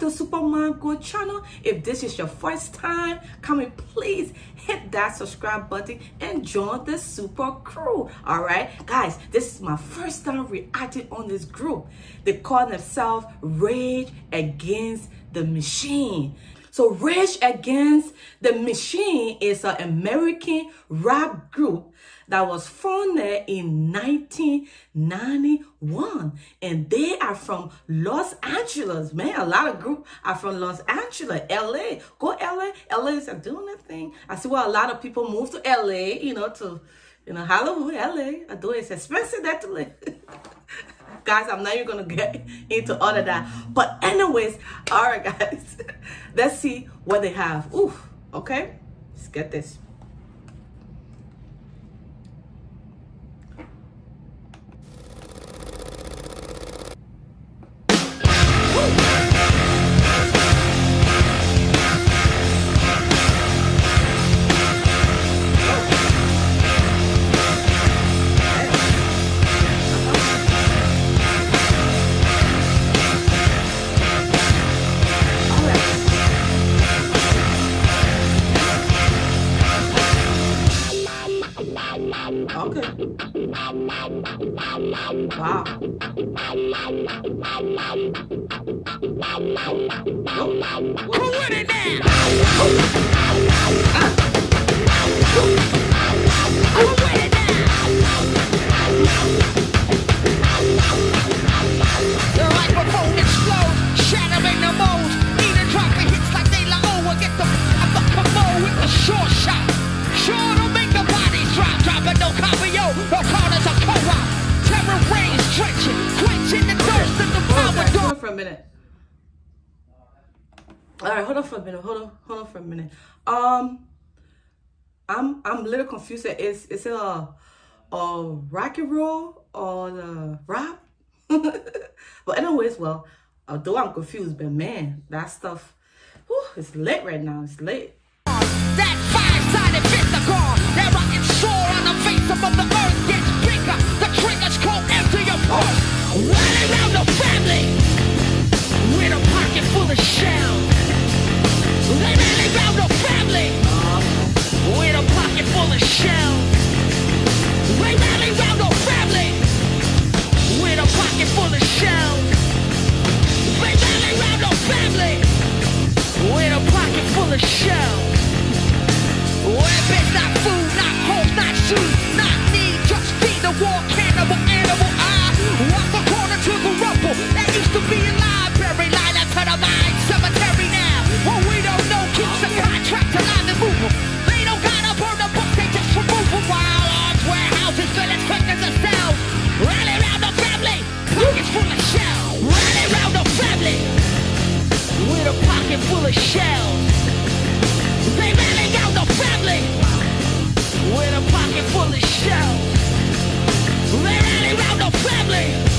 the Superman Go channel. If this is your first time coming, please hit that subscribe button and join the super crew. All right, guys, this is my first time reacting on this group. They call themselves Rage Against the Machine. So Rage Against the Machine is an American rap group that was founded in 1991 and they are from Los Angeles. Man, a lot of groups are from Los Angeles, LA. Go LA. LA is doing their thing. I see why a lot of people move to LA, you know, to you know, Hollywood, LA. I do it's expensive that to live. guys, I'm not even gonna get into all of that. But anyways, all right, guys, let's see what they have. Ooh, okay, let's get this. Wow. Who with it now? Who with it now? A minute. All right, hold on for a minute. Hold on, hold on for a minute. Um, I'm I'm a little confused. Is is it a a rock and roll or the rap? but anyways, well, although I'm confused, but man, that stuff, whew, it's lit right now. It's lit. That rocking on the face of the earth gets bigger. The triggers empty your pulse. Around the family full of no family with a pocket full of shells. Not food, not not shoes, not need, just feed the war cannibal animal. I walk the corner to the that used to be alive. full of shells. They ran out the family with a pocket full of shells. They ran out the family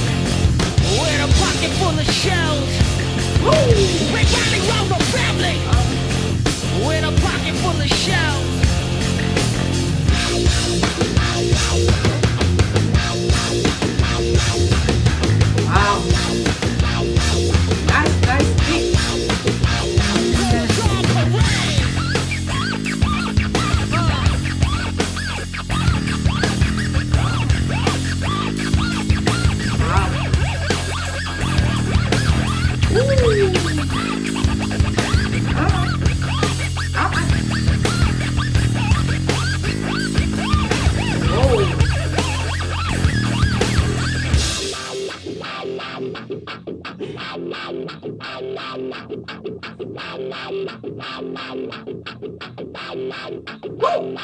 Woo!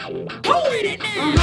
Who in it now?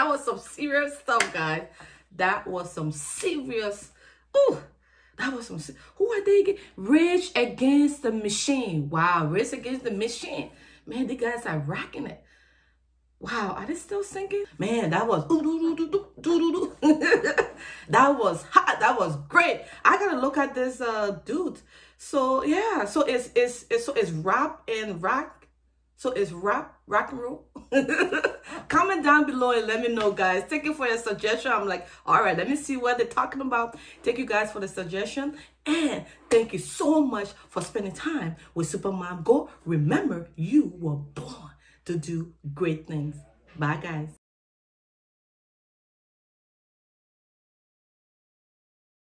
That was some serious stuff, guys. That was some serious. Ooh, that was some. Who are they again? Rage Against the Machine. Wow, Rage Against the Machine. Man, the guys are rocking it. Wow, are they still singing? Man, that was that was hot. That was great. I gotta look at this uh dude. So yeah, so it's it's it's so it's rap and rock so it's rap, rock and roll. Comment down below and let me know, guys. Thank you for your suggestion. I'm like, all right, let me see what they're talking about. Thank you guys for the suggestion. And thank you so much for spending time with Supermom Go. Remember, you were born to do great things. Bye, guys.